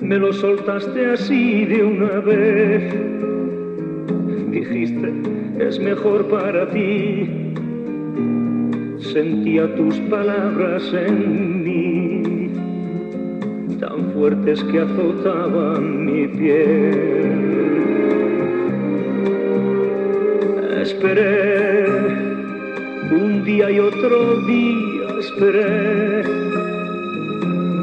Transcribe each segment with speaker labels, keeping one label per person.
Speaker 1: me lo soltaste así de una vez. Dijiste, es mejor para ti. Sentía tus palabras en mí, tan fuertes que azotaban mi piel. Esperé un día y otro día, esperé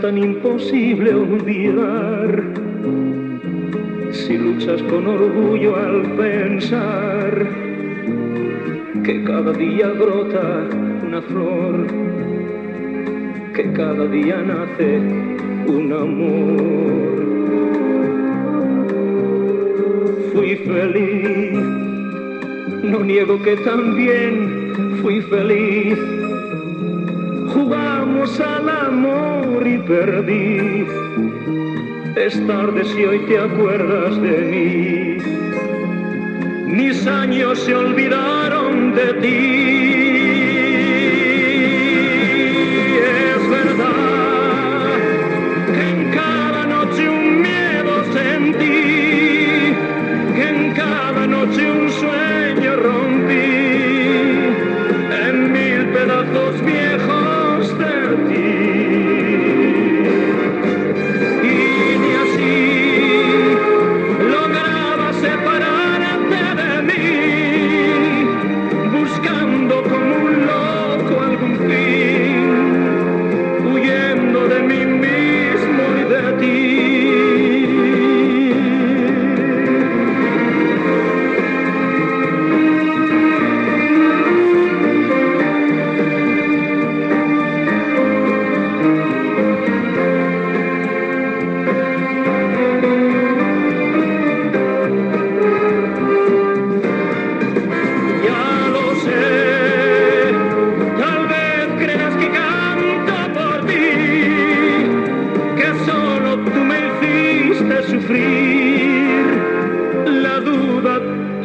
Speaker 1: tan imposible olvidar si luchas con orgullo al pensar que cada día brota una flor, que cada día nace un amor. Fui feliz, no niego que también fui feliz. Jugamos al amor y perdí. Es tarde si hoy te acuerdas de mí. Mis años se olvidaron de ti.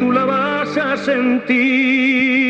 Speaker 1: tú la vas a sentir.